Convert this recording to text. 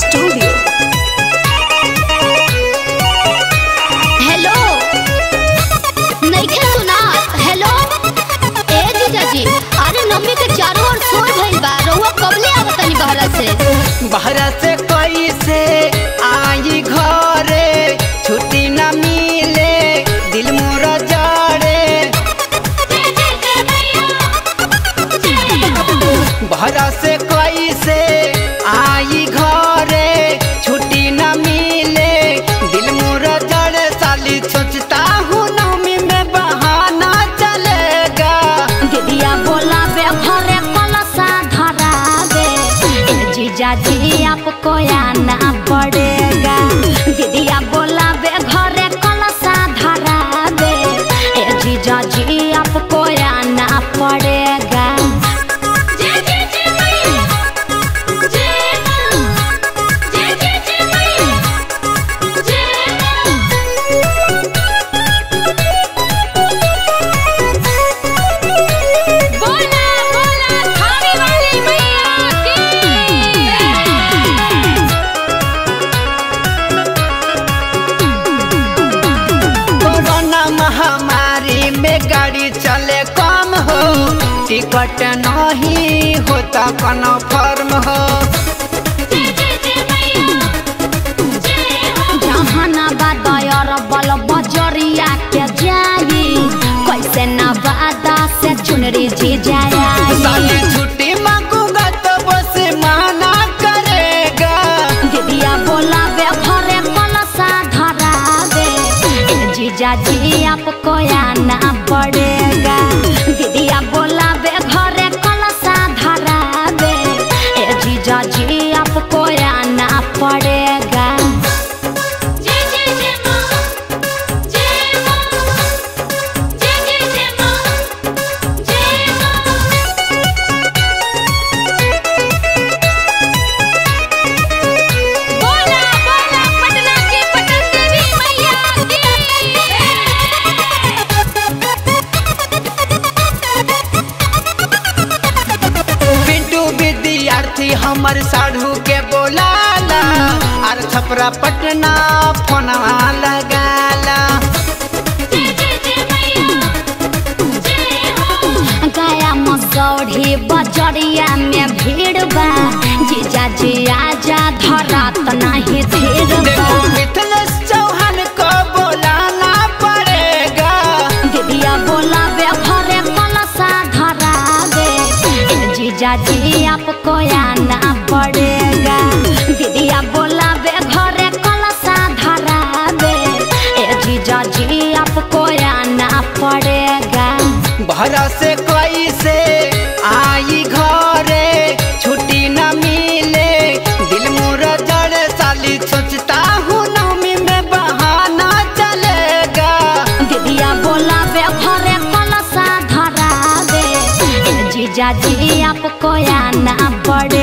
Studio hello नहीं सुना। Hello ए, जीजा जी, अरे नम्मी के चारों ओर शोर भइल बा। रउआ कबले आवतनी बहरा से। बहरा से कैसे आई घरे? छुट्टी ना मिले, दिल मोरा जाड़े। बहरा से कैसे आई राज़ी आपको या हो टिकट नहीं होता कन्फर्म हो। जहानाबाद और बजरिया के जाई कैसे नवादा से चुनरी जी जाई। छुट्टी मांगूँगा तो बस माना करेगा। दीदिया बोलावे घरे कलसा धरावे। जीजा जी आपको आना पड़ेगा हमर साढ़ू के बोलाला, आर छपरा पटना फोनवा लगाला। गया बजरिया में भीड़ बा, जीजा जी आजा धरा नहीं जीजा जी आपको आना पड़ेगा। बोला आप घरे कलसा धरा बे ए जीजा जी आपको आना पड़ेगा। भरा से कलसा धरावे ना जीजा